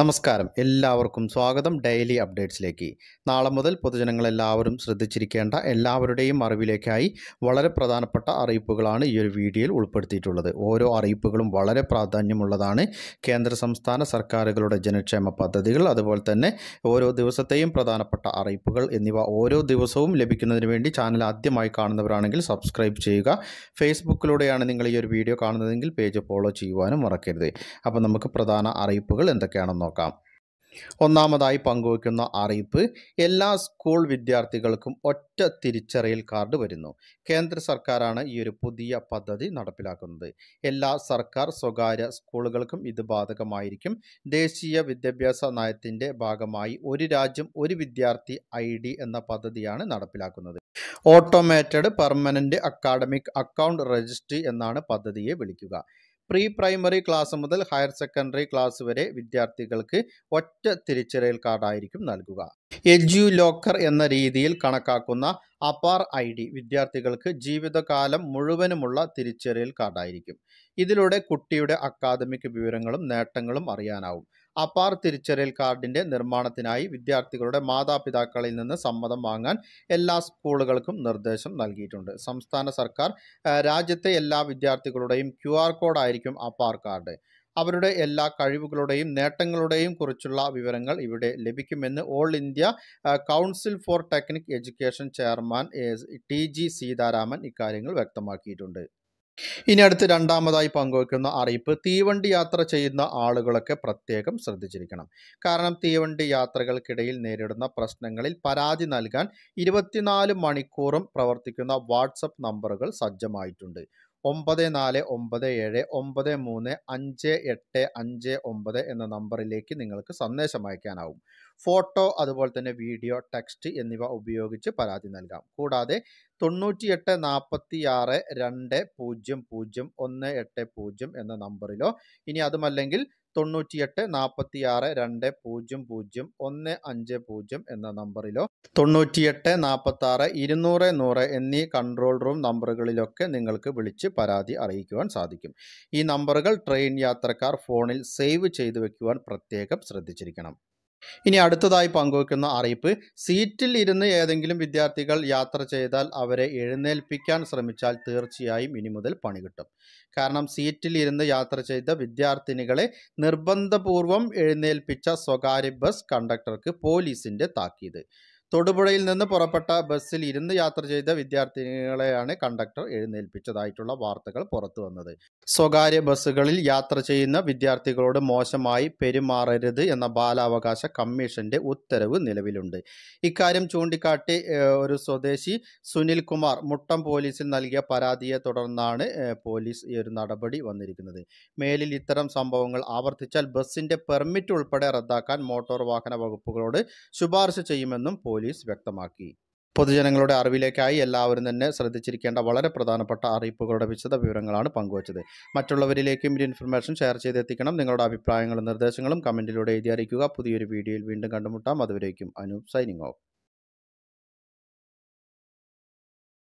നമസ്കാരം. എല്ലാവർക്കും സ്വാഗതം ഡെയിലി അപ്ഡേറ്റ്സിലേക്ക്. നാളെ മുതൽ പൊതുജനങ്ങളെല്ലാവരും ശ്രദ്ധിച്ചിരിക്കേണ്ട എല്ലാവരുടെയും അറിവിലേക്കായി വളരെ പ്രധാനപ്പെട്ട അറിയിപ്പുകളാണ് ഈ ഒരു വീഡിയോയിൽ ഉൾപ്പെടുത്തിയിട്ടുള്ളത്. ഓരോ അറിയിപ്പുകളും വളരെ പ്രാധാന്യമുള്ളതാണ്. കേന്ദ്ര സംസ്ഥാന സർക്കാരുകളുടെ ജനക്ഷേമ പദ്ധതികൾ അതുപോലെ തന്നെ ഓരോ ദിവസത്തെയും പ്രധാനപ്പെട്ട അറിയിപ്പുകൾ എന്നിവ ഓരോ ദിവസവും ലഭിക്കുന്നതിന് വേണ്ടി ചാനൽ ആദ്യമായി കാണുന്നവരാണെങ്കിൽ സബ്സ്ക്രൈബ് ചെയ്യുക. ഫേസ്ബുക്കിലൂടെയാണ് നിങ്ങൾ ഈ ഒരു വീഡിയോ കാണുന്നതെങ്കിൽ പേജ് ഫോളോ ചെയ്യുവാനും മറക്കരുത്. അപ്പോൾ നമുക്ക് പ്രധാന അറിയിപ്പുകൾ എന്തൊക്കെയാണെന്ന് നോക്കാം. ഒന്നാമതായി പങ്കുവയ്ക്കുന്ന അറിയിപ്പ് എല്ലാ സ്കൂൾ വിദ്യാർത്ഥികൾക്കും ഒറ്റ തിരിച്ചറിയൽ കാർഡ് വരുന്നു. കേന്ദ്ര സർക്കാരാണ് ഈ ഒരു പുതിയ പദ്ധതി നടപ്പിലാക്കുന്നത്. എല്ലാ സർക്കാർ സ്വകാര്യ സ്കൂളുകൾക്കും ഇത് ബാധകമായിരിക്കും. ദേശീയ വിദ്യാഭ്യാസ നയത്തിന്റെ ഭാഗമായി ഒരു രാജ്യം ഒരു വിദ്യാർത്ഥി ഐ എന്ന പദ്ധതിയാണ് നടപ്പിലാക്കുന്നത്. Automated permanent academic account registry എന്നാണ് പദ്ധതിയെ വിളിക്കുക. പ്രീ പ്രൈമറി ക്ലാസ് മുതൽ ഹയർ സെക്കൻഡറി ക്ലാസ് വരെ വിദ്യാർത്ഥികൾക്ക് ഒറ്റ തിരിച്ചറിയൽ കാർഡായിരിക്കും നൽകുക. എജ്യു ലോക്കർ എന്ന രീതിയിൽ കണക്കാക്കുന്ന അപാർ ഐ ഡി വിദ്യാർത്ഥികൾക്ക് ജീവിതകാലം മുഴുവനുമുള്ള തിരിച്ചറിയൽ കാർഡായിരിക്കും. ഇതിലൂടെ കുട്ടിയുടെ അക്കാദമിക് വിവരങ്ങളും നേട്ടങ്ങളും അറിയാനാവും. അപാർ തിരിച്ചറിയൽ കാർഡിന്റെ നിർമ്മാണത്തിനായി വിദ്യാർത്ഥികളുടെ മാതാപിതാക്കളിൽ നിന്ന് സമ്മതം വാങ്ങാൻ എല്ലാ സ്കൂളുകൾക്കും നിർദ്ദേശം നൽകിയിട്ടുണ്ട്. സംസ്ഥാന സർക്കാർ രാജ്യത്തെ എല്ലാ വിദ്യാർത്ഥികളുടെയും ക്യു ആർ കോഡായിരിക്കും അപാർ കാർഡ്. അവരുടെ എല്ലാ കഴിവുകളുടെയും നേട്ടങ്ങളുടെയും കുറിച്ചുള്ള വിവരങ്ങൾ ഇവിടെ ലഭിക്കുമെന്ന് all India council for technical education chairman T G Sitharaman ഇക്കാര്യങ്ങൾ വ്യക്തമാക്കിയിട്ടുണ്ട്. ഇനി അടുത്ത് രണ്ടാമതായി പങ്കുവയ്ക്കുന്ന അറിയിപ്പ് തീവണ്ടി യാത്ര ചെയ്യുന്ന ആളുകളൊക്കെ പ്രത്യേകം ശ്രദ്ധിച്ചിരിക്കണം. കാരണം തീവണ്ടി യാത്രകൾക്കിടയിൽ നേരിടുന്ന പ്രശ്നങ്ങളിൽ പരാതി നൽകാൻ ഇരുപത്തിനാല് മണിക്കൂറും പ്രവർത്തിക്കുന്ന വാട്സപ്പ് നമ്പറുകൾ സജ്ജമായിട്ടുണ്ട്. ഒമ്പത് നാല് ഒമ്പത് ഏഴ് ഒമ്പത് മൂന്ന് അഞ്ച് എട്ട് അഞ്ച് ഒമ്പത് എന്ന നമ്പറിലേക്ക് നിങ്ങൾക്ക് സന്ദേശം അയക്കാനാവും. ഫോട്ടോ അതുപോലെ തന്നെ വീഡിയോ ടെക്സ്റ്റ് എന്നിവ ഉപയോഗിച്ച് പരാതി നൽകാം. കൂടാതെ തൊണ്ണൂറ്റിയെട്ട് നാൽപ്പത്തി ആറ് രണ്ട് പൂജ്യം പൂജ്യം ഒന്ന് എട്ട് പൂജ്യം എന്ന നമ്പറിലോ ഇനി അതുമല്ലെങ്കിൽ തൊണ്ണൂറ്റിയെട്ട് നാൽപ്പത്തി ആറ് രണ്ട് പൂജ്യം പൂജ്യം ഒന്ന് അഞ്ച് പൂജ്യം എന്ന നമ്പറിലോ തൊണ്ണൂറ്റിയെട്ട് നാൽപ്പത്തി ആറ് ഇരുന്നൂറ് നൂറ് എന്നീ കൺട്രോൾ റൂം നമ്പറുകളിലൊക്കെ നിങ്ങൾക്ക് വിളിച്ച് പരാതി അറിയിക്കുവാൻ സാധിക്കും. ഈ നമ്പറുകൾ ട്രെയിൻ യാത്രക്കാർ ഫോണിൽ സേവ് ചെയ്തു വയ്ക്കുവാൻ പ്രത്യേകം ശ്രദ്ധിച്ചിരിക്കണം. ഇനി അടുത്തതായി പങ്കുവയ്ക്കുന്ന അറിയിപ്പ് സീറ്റിൽ ഇരുന്ന് ഏതെങ്കിലും വിദ്യാർത്ഥികൾ യാത്ര ചെയ്താൽ അവരെ എഴുന്നേൽപ്പിക്കാൻ ശ്രമിച്ചാൽ തീർച്ചയായും ഇനി മുതൽ പണി കിട്ടും. കാരണം സീറ്റിൽ ഇരുന്ന് യാത്ര ചെയ്ത വിദ്യാർത്ഥിനികളെ നിർബന്ധപൂർവം എഴുന്നേൽപ്പിച്ച സ്വകാര്യ ബസ് കണ്ടക്ടർക്ക് പോലീസിന്റെ താക്കീത്. തൊടുപുഴയിൽ നിന്ന് പുറപ്പെട്ട ബസ്സിൽ ഇരുന്ന് യാത്ര ചെയ്ത വിദ്യാർത്ഥിനികളെയാണ് കണ്ടക്ടർ എഴുന്നേൽപ്പിച്ചതായിട്ടുള്ള വാർത്തകൾ പുറത്തു വന്നത്. സ്വകാര്യ ബസ്സുകളിൽ യാത്ര ചെയ്യുന്ന വിദ്യാർത്ഥികളോട് മോശമായി പെരുമാറരുത് എന്ന ബാലാവകാശ കമ്മീഷന്റെ ഉത്തരവ് നിലവിലുണ്ട്. ഇക്കാര്യം ചൂണ്ടിക്കാട്ടി ഒരു സ്വദേശി സുനിൽ കുമാർ മുട്ടം പോലീസിൽ നൽകിയ പരാതിയെ തുടർന്നാണ് പോലീസ് ഈ ഒരു നടപടി വന്നിരിക്കുന്നത്. മേലിൽ ഇത്തരം സംഭവങ്ങൾ ആവർത്തിച്ചാൽ ബസ്സിന്റെ പെർമിറ്റ് ഉൾപ്പെടെ റദ്ദാക്കാൻ മോട്ടോർ വാഹന വകുപ്പുകളോട് ശുപാർശ ചെയ്യുമെന്നും പോലീസ് വ്യക്തമാക്കി. പൊതുജനങ്ങളുടെ അറിവിലേക്കായി എല്ലാവരും തന്നെ ശ്രദ്ധിച്ചിരിക്കേണ്ട വളരെ പ്രധാനപ്പെട്ട അറിയിപ്പുകളുടെ വിശദ വിവരങ്ങളാണ് പങ്കുവച്ചത്. മറ്റുള്ളവരിലേക്കും ഈ ഇൻഫർമേഷൻ ഷെയർ ചെയ്തെത്തിക്കണം. നിങ്ങളുടെ അഭിപ്രായങ്ങളും നിർദ്ദേശങ്ങളും കമന്റിലൂടെ എഴുതി അറിയിക്കുക. പുതിയൊരു വീഡിയോയിൽ വീണ്ടും കണ്ടുമുട്ടാം. അതുവരേക്കും അനൂപ് സൈനിങ് ഓഫ്.